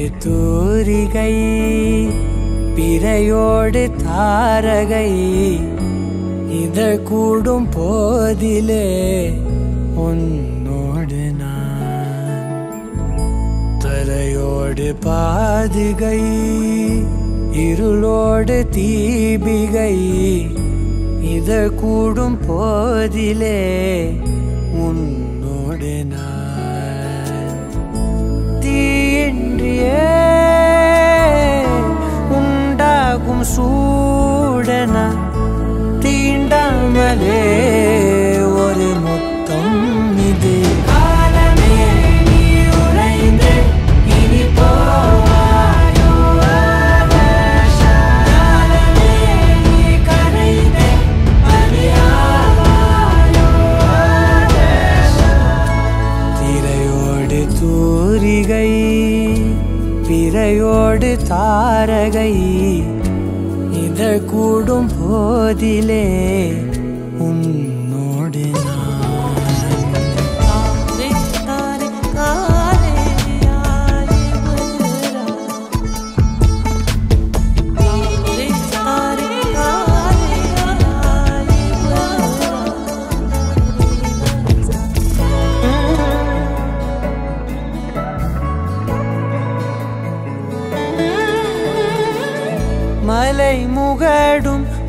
திரையோடு தூரிகை பிறையோடு தாரகை இதழ் கூடும் போதிலே உன்னோடு நான். தரையோடு பாதுகை இருளோடு தீபிகை இதழ் கூடும் போதிலே உன்னோடு நான். கரைந்து பனியாவாயோ ஆகாஷா. திரையோடு தூரிகை பிறையோடு தாரகை இதழ் கூடும் போதிலே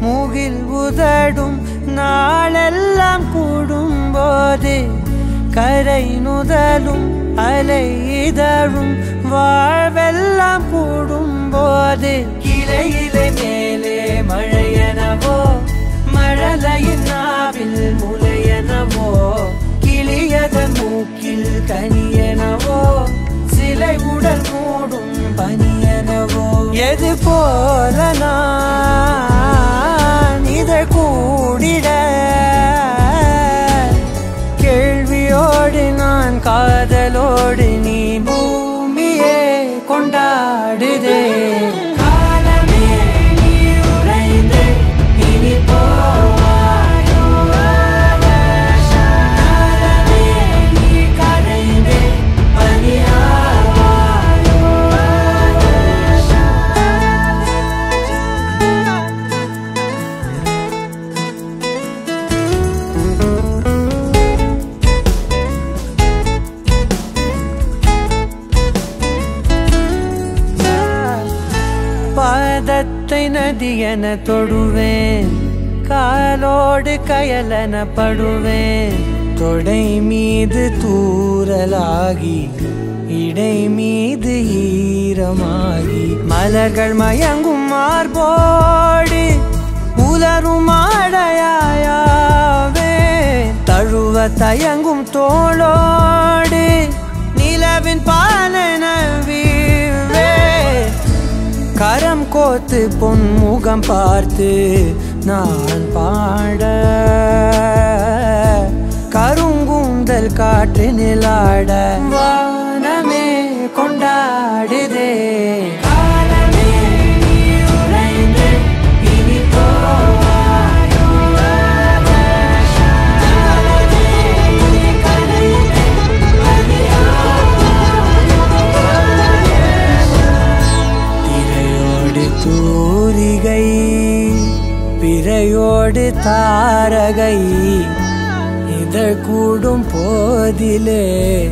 முகில் உதடும் நாளெல்லாம் கூடும் போது கரை நுதலும் அலை இதழும் வாழ்வெல்லாம் கூடும் போது இலையிலே மேலே மழையனவோ மழலையின் நாவில் முலையனவோ கிளியதன் மூக்கில் கனியனவோ சிலை உடல் மூடும் பனியனவோ எது போல நான் பாதத்தை நதி என தொடுவேன். காலோடு கயலென படுவேன். தொடை மீது தூரலாகி இடை மீது ஈரமாகி மலர்கள் மயங்கும் மார்போடு உலரும் ஆடையாயாவே. தழுவ தயங்கும் தோளோடு பார்த்து கோத்து பொன்முகம் பார்த்து நான் பாட பிறையோடு தாரகை. இதழ் கூடும் போதிலே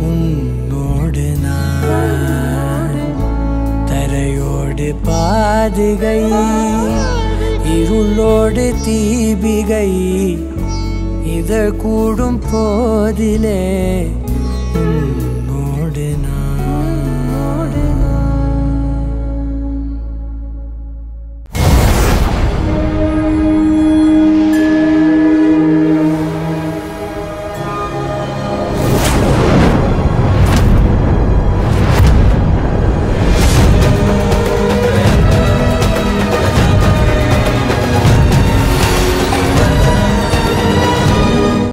உன்னோடு நான். தரையோடு பாதுகை இருளோடு தீபிகை. இதழ் கூடும் போதிலே